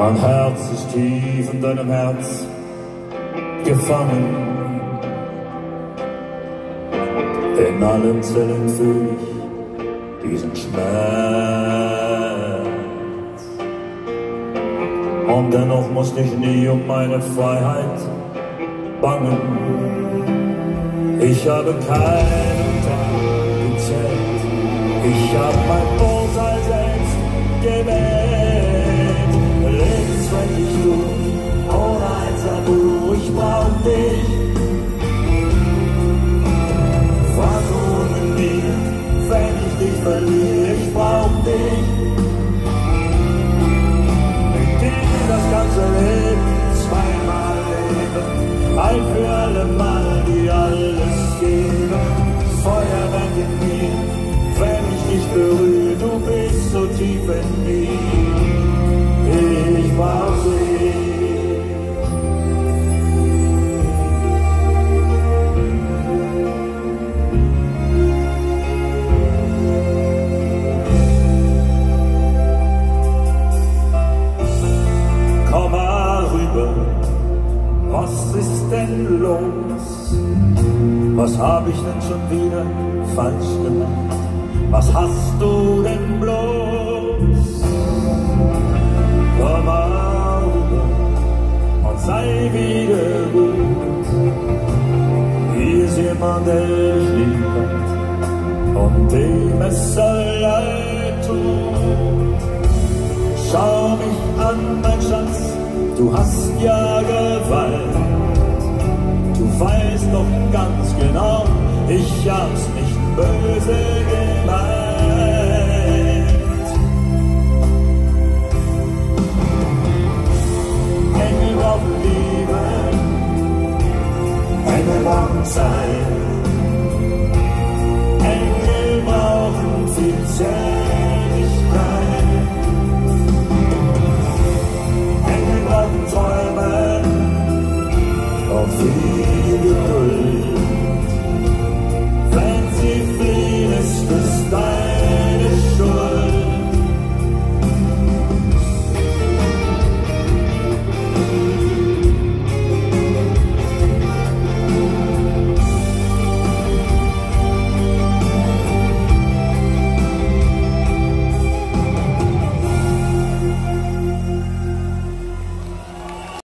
Mein Herz ist tief in deinem Herz gefangen. In allen Zellen fühle ich diesen Schmerz. Und dennoch muss ich nie um meine Freiheit bangen. Ich habe keinen Tag gezählt, ich habe mein Urteil selbst gewählt. Berühre, du bist so tief in mir. Ich brauch denn los? Was hab ich denn schon wieder falsch gemacht? Was hast du denn bloß? Komm rüber und sei wieder gut. Hier ist jemand, der dich und dem es leid tun. Schau mich an, mein Schatz, du hast ja Gewalt. Ich hab's nicht böse gemeint. Engel brauchen Liebe, Engel brauchen Zeit.